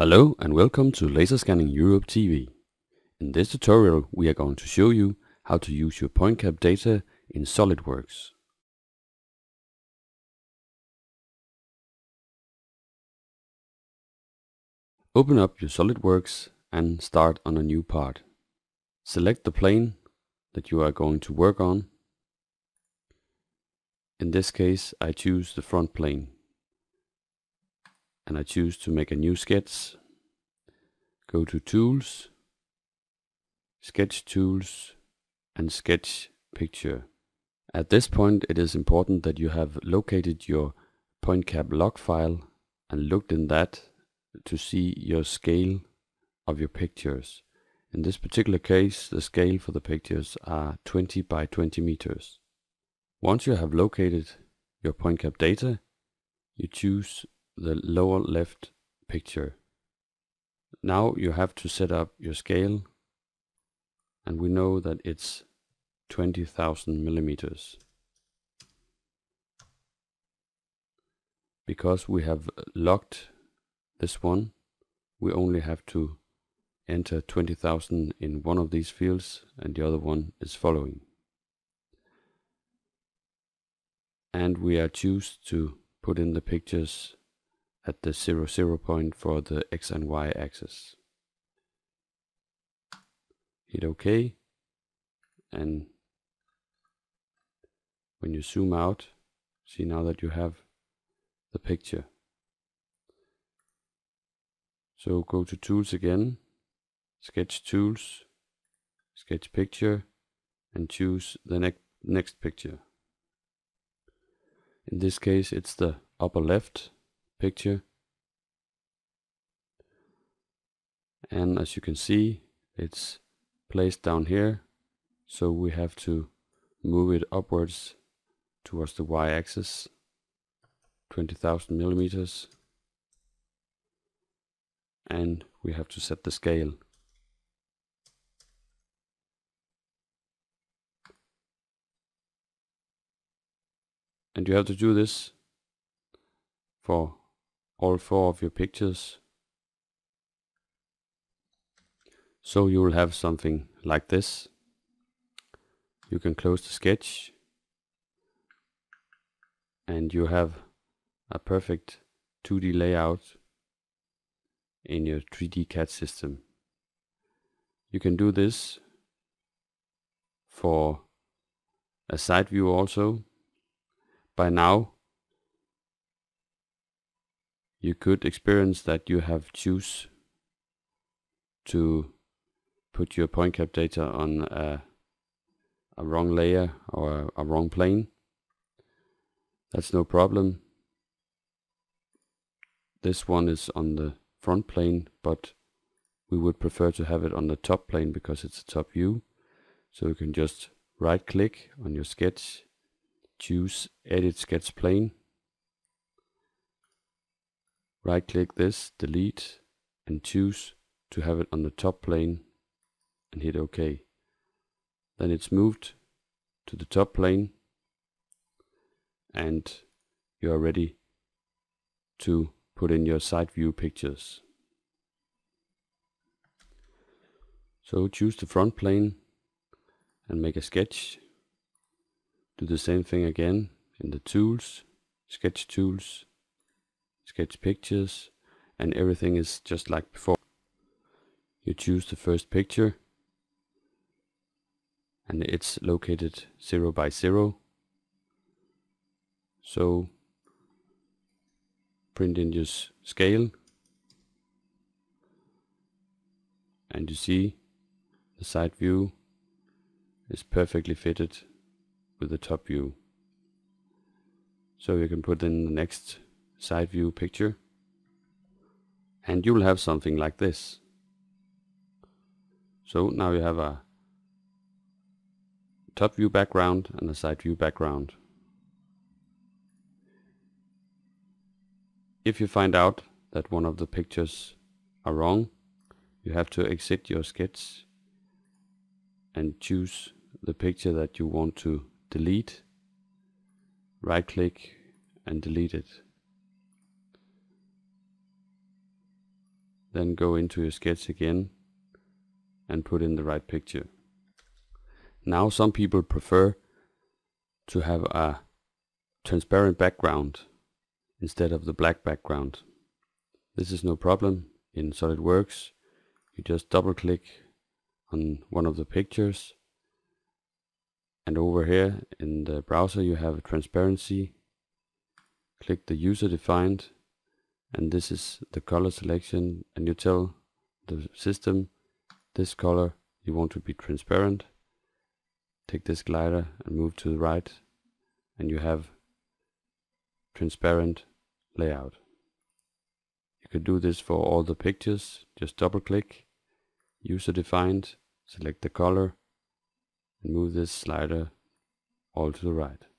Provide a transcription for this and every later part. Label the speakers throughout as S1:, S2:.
S1: Hello and welcome to Laser Scanning Europe TV. In this tutorial we are going to show you how to use your point PointCab data in SolidWorks. Open up your SolidWorks and start on a new part. Select the plane that you are going to work on. In this case I choose the front plane and I choose to make a new sketch. Go to Tools, Sketch Tools and Sketch Picture. At this point it is important that you have located your PointCab log file and looked in that to see your scale of your pictures. In this particular case the scale for the pictures are 20 by 20 meters. Once you have located your PointCab data, you choose the lower left picture. Now you have to set up your scale and we know that it's 20,000 millimeters. Because we have locked this one, we only have to enter 20,000 in one of these fields and the other one is following. And we are choose to put in the pictures at the 0, 0 point for the x and y axis. Hit OK and when you zoom out see now that you have the picture. So go to tools again, sketch tools, sketch picture and choose the ne next picture. In this case it's the upper left picture. And as you can see, it's placed down here. So we have to move it upwards towards the y-axis, 20,000 millimeters. And we have to set the scale. And you have to do this for all four of your pictures. So you will have something like this. You can close the sketch and you have a perfect 2D layout in your 3D CAD system. You can do this for a side view also. By now you could experience that you have choose to put your PointCab data on a, a wrong layer or a, a wrong plane. That's no problem. This one is on the front plane, but we would prefer to have it on the top plane because it's a top view. So you can just right click on your sketch, choose edit sketch plane right click this, delete and choose to have it on the top plane and hit OK. Then it's moved to the top plane and you are ready to put in your side view pictures. So choose the front plane and make a sketch. Do the same thing again in the tools, sketch tools, sketch pictures and everything is just like before. You choose the first picture and it's located 0 by 0 so print in just scale and you see the side view is perfectly fitted with the top view so you can put in the next side view picture and you will have something like this. So now you have a top view background and a side view background. If you find out that one of the pictures are wrong, you have to exit your sketch and choose the picture that you want to delete. Right click and delete it. Then go into your sketch again and put in the right picture. Now some people prefer to have a transparent background instead of the black background. This is no problem in SolidWorks. You just double click on one of the pictures and over here in the browser you have transparency. Click the user defined and this is the color selection. And you tell the system this color you want to be transparent. Take this glider and move to the right. And you have transparent layout. You could do this for all the pictures. Just double click. User defined. Select the color. And move this slider all to the right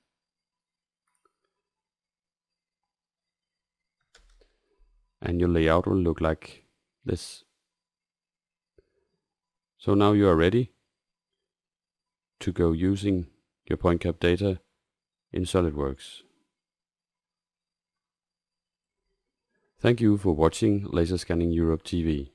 S1: and your layout will look like this. So now you are ready to go using your PointCab data in SolidWorks. Thank you for watching Laser Scanning Europe TV.